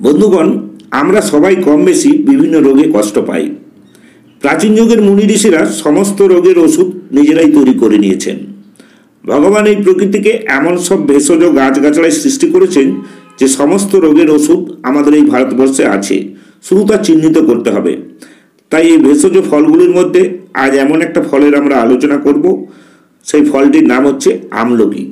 বন্ধুগণ, আমরা সবাই কম বেশি বিভিন্ন রোগে কষ্ট পাই। প্রাচীন যুগের মুনি ঋষিরা সমস্ত রোগের ওষুধ নিজেরাই তৈরি করে নিয়েছেন। ভগবান এই প্রকৃতিকে এমন সব ভেষজ গাছগাছড়ায় সৃষ্টি করেছেন যে সমস্ত রোগের ওষুধ আমাদের এই ভারতবর্ষে আছে, শুধু তা চিহ্নিত করতে হবে। তাই এই ভেষজ ফলগুলির মধ্যে আজ এমন একটা ফলের আমরা আলোচনা করব। সেই ফলটির নাম হচ্ছে আমলকি।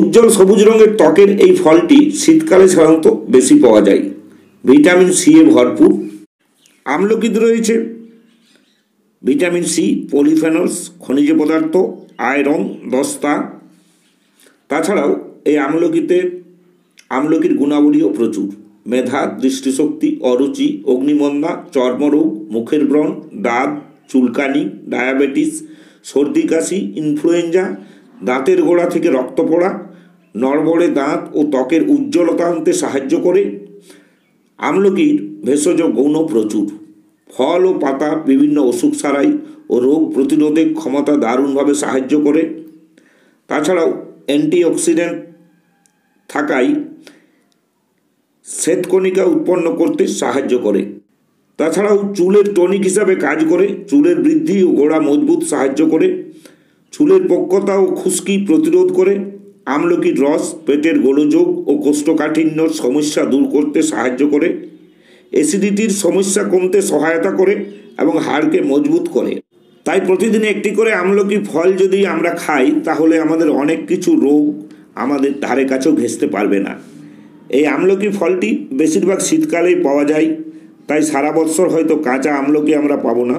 উজ্জ্বল সবুজ রঙের ত্বকের এই ফলটি শীতকালে সাধারণত বেশি পাওয়া যায়। ভিটামিন সি এ ভরপুর। আমলকিতে রয়েছে ভিটামিন সি, পলিফেনলস, খনিজ পদার্থ, আয়রন, দস্তা। তাছাড়াও এই আমলকিতে, আমলকির গুণাবলীও প্রচুর। মেধা, দৃষ্টিশক্তি, অরুচি, অগ্নিমন্দা, চর্মরোগ, মুখের ব্রণ, দাঁত, চুলকানি, ডায়াবেটিস, সর্দি কাশি, ইনফ্লুয়েঞ্জা, দাঁতের গোড়া থেকে রক্ত পড়া নড়বড়ে দাঁত ও ত্বকের উজ্জ্বলতা আনতে সাহায্য করে। আমলকির ভেষজ গৌণ প্রচুর। ফল ও পাতা, বিভিন্ন অসুখ সারাই ও রোগ প্রতিরোধে ক্ষমতা দারুণভাবে সাহায্য করে। তাছাড়াও অ্যান্টিঅক্সিডেন্ট থাকায় শ্বেতকণিকা উৎপন্ন করতে সাহায্য করে। তাছাড়াও চুলের টনিক হিসাবে কাজ করে, চুলের বৃদ্ধি ও গোড়া মজবুত সাহায্য করে। চুলের পক্কতা ও খুশকি প্রতিরোধ করে। আমলকির রস, পেটের গোলযোগ ও কোষ্ঠকাঠিন্যর সমস্যা দূর করতে সাহায্য করে অ্যাসিডিটির সমস্যা কমতে সহায়তা করে এবং হাড়কে মজবুত করে। তাই প্রতিদিন একটি করে আমলকি ফল যদি আমরা খাই, তাহলে আমাদের অনেক কিছু রোগ আমাদের ধারে কাছেও ঘেঁচতে পারবে না। এই আমলকি ফলটি বেশিরভাগ শীতকালেই পাওয়া যায়, তাই সারা বৎসর হয়তো কাঁচা আমলকি আমরা পাবো না।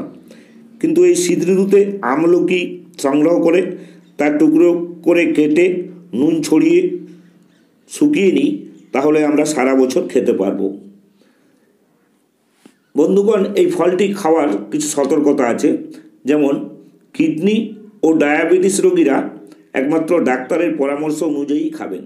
কিন্তু এই শীত ঋতুতে আমলকি সংগ্রহ করে, তার টুকরো করে কেটে নুন ছড়িয়ে শুকিয়ে নিই, তাহলে আমরা সারা বছর খেতে পারব। বন্ধুগণ, এই ফলটি খাওয়ার কিছু সতর্কতা আছে। যেমন, কিডনি ও ডায়াবেটিস রোগীরা একমাত্র ডাক্তারের পরামর্শ অনুযায়ী খাবেন।